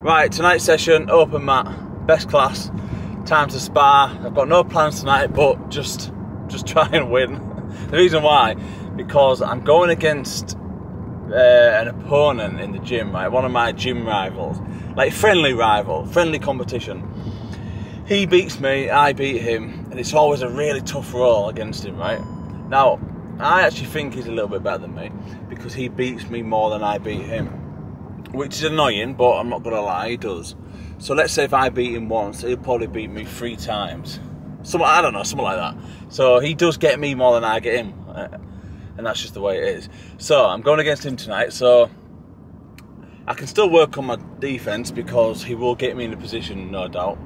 Right, tonight's session, open mat, best class, time to spar. I've got no plans tonight, but just just try and win. the reason why, because I'm going against uh, an opponent in the gym, right? One of my gym rivals, like friendly rival, friendly competition. He beats me, I beat him, and it's always a really tough roll against him, right? Now, I actually think he's a little bit better than me because he beats me more than I beat him which is annoying, but I'm not gonna lie, he does. So let's say if I beat him once, he'll probably beat me three times. Some I don't know, something like that. So he does get me more than I get him, uh, and that's just the way it is. So I'm going against him tonight. So I can still work on my defense because he will get me in a position, no doubt,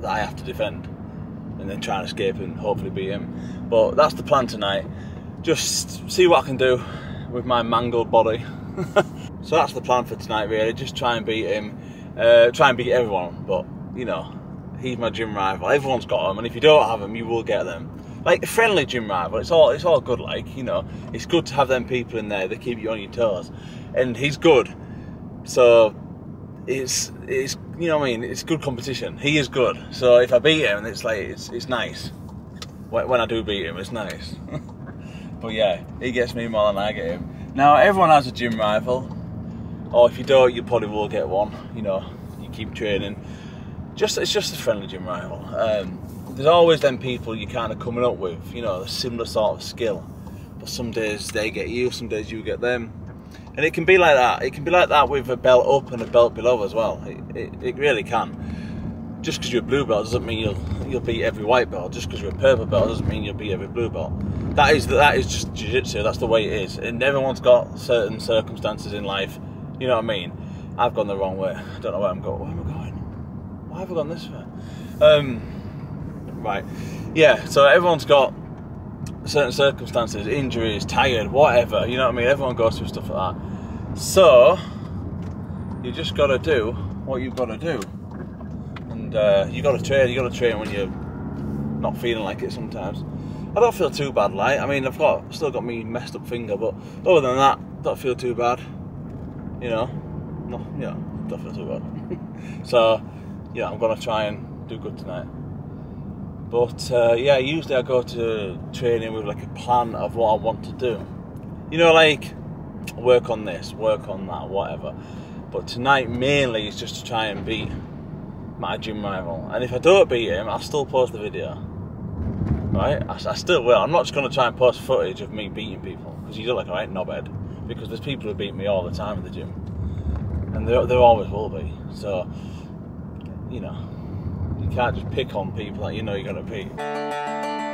that I have to defend, and then try and escape and hopefully beat him. But that's the plan tonight. Just see what I can do with my mangled body. so that's the plan for tonight, really. Just try and beat him, uh, try and beat everyone. But you know, he's my gym rival. Everyone's got him, and if you don't have him, you will get them. Like a friendly gym rival, it's all it's all good. Like you know, it's good to have them people in there that keep you on your toes, and he's good. So it's it's you know I mean. It's good competition. He is good. So if I beat him, it's like it's it's nice. When I do beat him, it's nice. but yeah, he gets me more than I get him. Now, everyone has a gym rival, or if you don't, you probably will get one. You know, you keep training. Just it's just a friendly gym rival. Um, there's always them people you kind of coming up with, you know, a similar sort of skill. But some days they get you, some days you get them, and it can be like that. It can be like that with a belt up and a belt below as well. It, it, it really can. Just because you're a blue belt doesn't mean you'll you'll beat every white belt. Just because you're a purple belt doesn't mean you'll beat every blue belt that is that is just jiu-jitsu that's the way it is and everyone's got certain circumstances in life you know what i mean? I've gone the wrong way. I don't know where i'm going where am i going? Why have i gone this way um, right. Yeah so everyone's got certain circumstances injuries tired whatever. You know what i mean? Everyone goes through stuff like that. So you just got to do what you've got to do. And uh, you got to train you got to train when you're not feeling like it sometimes. I don't feel too bad, like. I mean, I've got still got me messed up finger, but other than that, don't feel too bad. You know, no, yeah, feel too so, yeah, I'm gonna try and do good tonight. But uh, yeah, usually I go to training with like a plan of what I want to do. You know, like work on this, work on that, whatever. But tonight mainly is just to try and beat my gym rival. And if I don't beat him, I'll still post the video right? I, I, still will. I'm not just going to try and post footage of me beating people because you look like a right knobhead. Because there's people who beat me all the time in the gym, and there, there always will be. So, you know, you can't just pick on people that you know you're going to beat.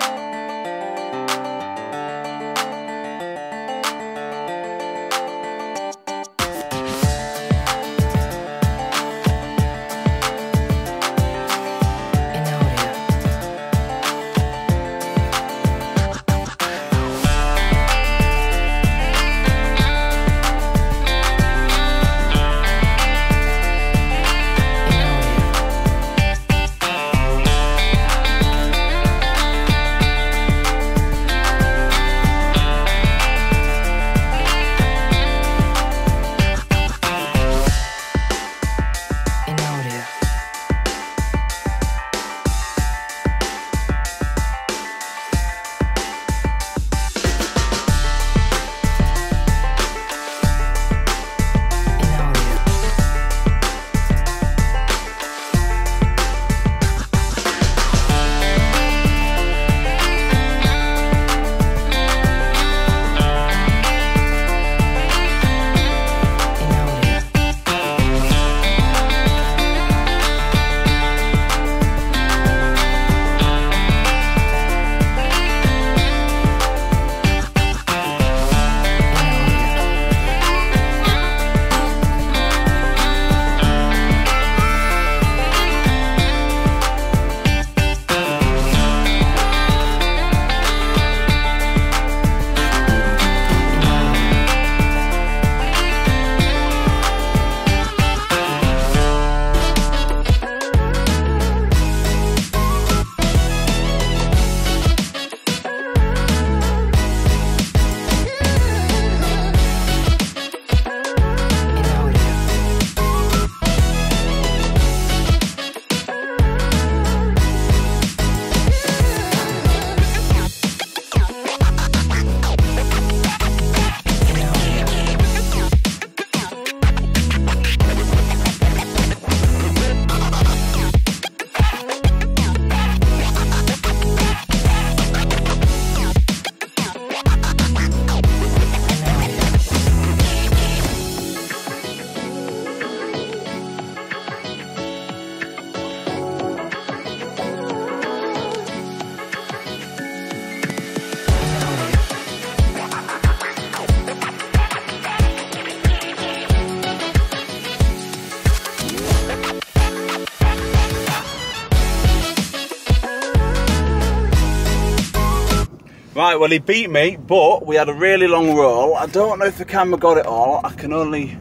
Right, well he beat me, but we had a really long roll. I don't know if the camera got it all. I can only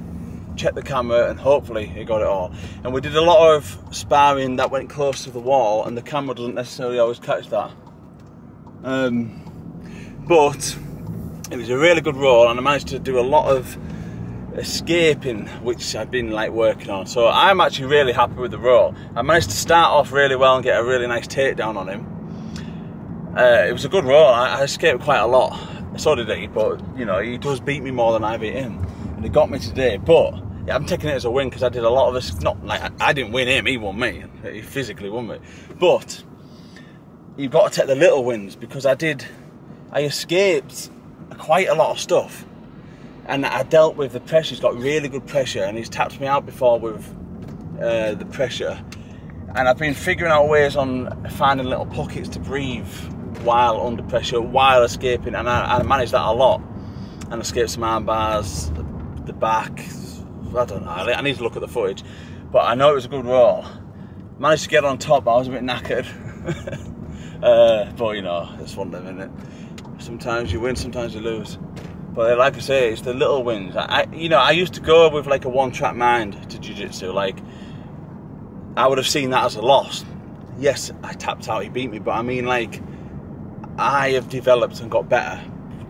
check the camera and hopefully he got it all. And we did a lot of sparring that went close to the wall and the camera doesn't necessarily always catch that. Um, but it was a really good roll and I managed to do a lot of escaping which I've been like working on so I'm actually really happy with the roll I managed to start off really well and get a really nice takedown on him uh, it was a good roll I, I, escaped quite a lot. So did he but you know he does beat me more than I beat him. And he got me today but yeah, I'm taking it as a win because I did a lot of this not like I, I didn't win him he won me. He physically won me. But you've got to take the little wins because I did I escaped quite a lot of stuff. And I dealt with the pressure. He's got really good pressure, and he's tapped me out before with uh, the pressure. And I've been figuring out ways on finding little pockets to breathe while under pressure, while escaping, and I, I managed that a lot. And escaped some arm bars, the, the back. I don't know. I need to look at the footage, but I know it was a good roll. Managed to get on top, I was a bit knackered. uh, but you know, it's one of them, isn't it? Sometimes you win, sometimes you lose. But like I say, it's the little wins. I, you know, I used to go with like a one-track mind to jiu-jitsu. Like, I would have seen that as a loss. Yes, I tapped out, he beat me, but I mean, like, I have developed and got better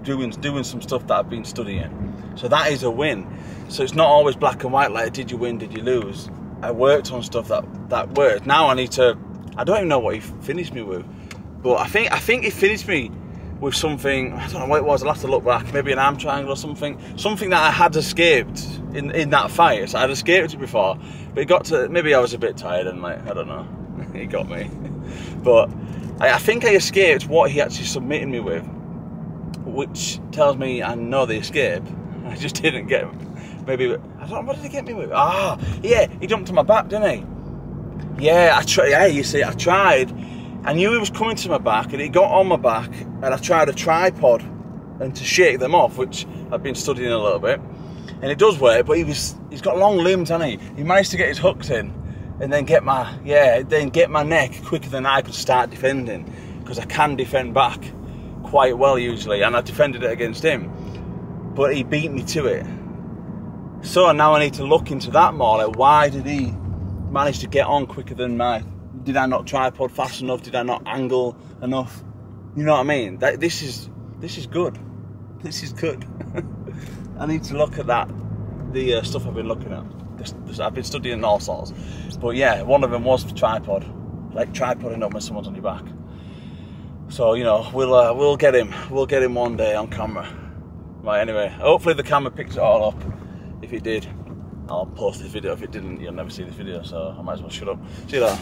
doing doing some stuff that I've been studying. So that is a win. So it's not always black and white. Like, did you win? Did you lose? I worked on stuff that that worked. Now I need to. I don't even know what he finished me with, but I think I think he finished me with something, I don't know what it was, I'll have to look back, maybe an arm triangle or something, something that I had escaped in, in that fight. So I'd escaped it before, but it got to, maybe I was a bit tired and like, I don't know, he got me. But I, I think I escaped what he actually submitted me with, which tells me I know the escape. I just didn't get maybe, I don't what did he get me with? Ah, yeah, he jumped to my back, didn't he? Yeah, I tried, yeah, you see, I tried I knew he was coming to my back and he got on my back and I tried a tripod and to shake them off, which I've been studying a little bit. And it does work, but he was he's got long limbs, hasn't he? He managed to get his hooks in and then get my yeah, then get my neck quicker than I could start defending. Because I can defend back quite well usually, and I defended it against him. But he beat me to it. So now I need to look into that more. Like why did he manage to get on quicker than my did I not tripod fast enough? Did I not angle enough? You know what I mean? That, this is this is good. This is good. I need to look at that. The uh, stuff I've been looking at. I've been studying all sorts, but yeah, one of them was tripod, like tripoding up when someone's on your back. So you know, we'll uh, we'll get him. We'll get him one day on camera. Right. Anyway, hopefully the camera picks it all up. If it did, I'll post this video. If it didn't, you'll never see this video. So I might as well shut up. See you later.